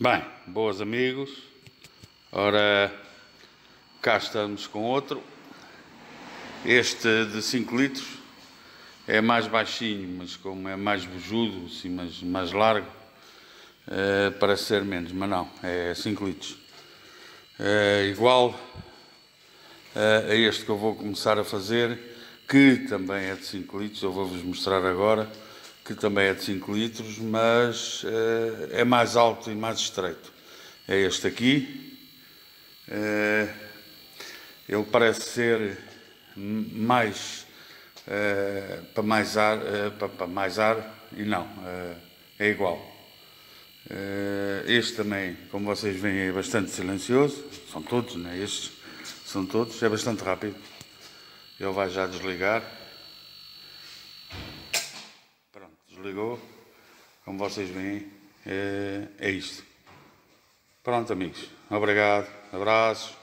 Bem, boas amigos, ora cá estamos com outro. Este de 5 litros é mais baixinho, mas como é mais bujudo, assim, mais, mais largo, é, parece ser menos, mas não, é 5 litros. É igual é, a este que eu vou começar a fazer, que também é de 5 litros, eu vou-vos mostrar agora que também é de 5 litros, mas uh, é mais alto e mais estreito. É este aqui. Uh, ele parece ser mais uh, para mais ar, para, para, mais ar e não, é igual. este também, como vocês veem, é bastante silencioso. São todos, né? Estes são todos, é bastante rápido. Ele vai já desligar. Desligou. Como vocês veem, é, é isto. Pronto, amigos. Obrigado. Abraços.